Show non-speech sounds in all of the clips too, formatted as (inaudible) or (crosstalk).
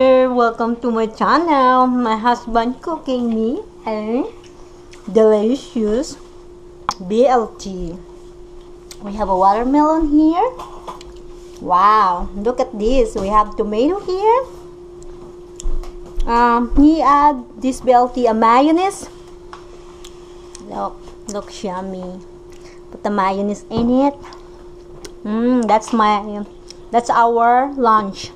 welcome to my channel. My husband cooking me a delicious BLT we have a watermelon here. Wow look at this. We have tomato here. Um, he add this BLT a mayonnaise. Look looks yummy. Put the mayonnaise in it. Mm, that's my that's our lunch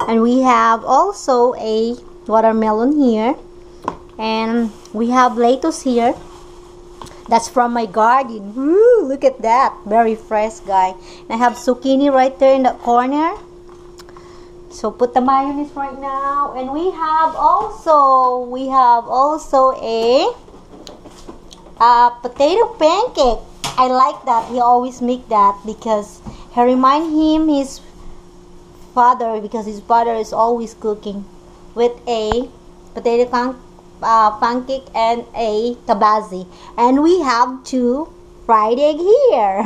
and we have also a watermelon here. And we have lettuce here. That's from my garden. Woo, look at that. Very fresh guy. And I have zucchini right there in the corner. So put the mayonnaise right now. And we have also we have also a, a potato pancake. I like that. He always make that because he remind him his father because his father is always cooking with a potato pan uh, pancake and a kabazi. And we have two fried egg here.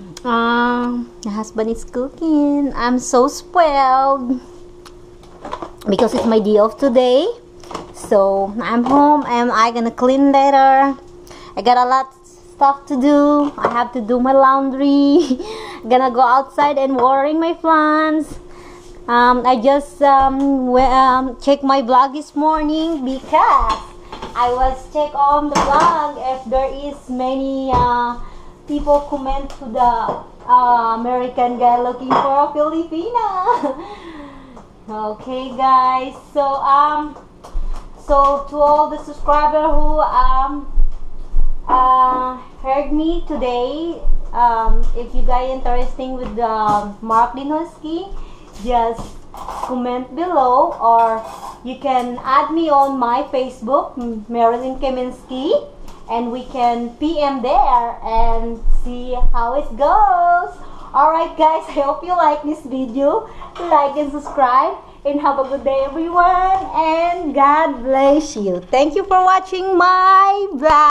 (laughs) Um, my husband is cooking. I'm so spoiled because it's my day off today. So I'm home and I gonna clean later. I got a lot stuff to do. I have to do my laundry. (laughs) Gonna go outside and watering my plants. Um, I just um, um, checked my blog this morning because I was check on the blog if there is many uh, people comment to the uh, American guy looking for a Filipina. (laughs) Okay guys. So um so to all the subscriber who um uh, heard me today um, if you guys interesting with the Mark Dinoski, just comment below or you can add me on my Facebook, Merilyn Kaminsky, and we can PM there and see how it goes. Alright guys, I hope you like this video. Like and subscribe and have a good day everyone and God bless you. Thank you for watching my vlog.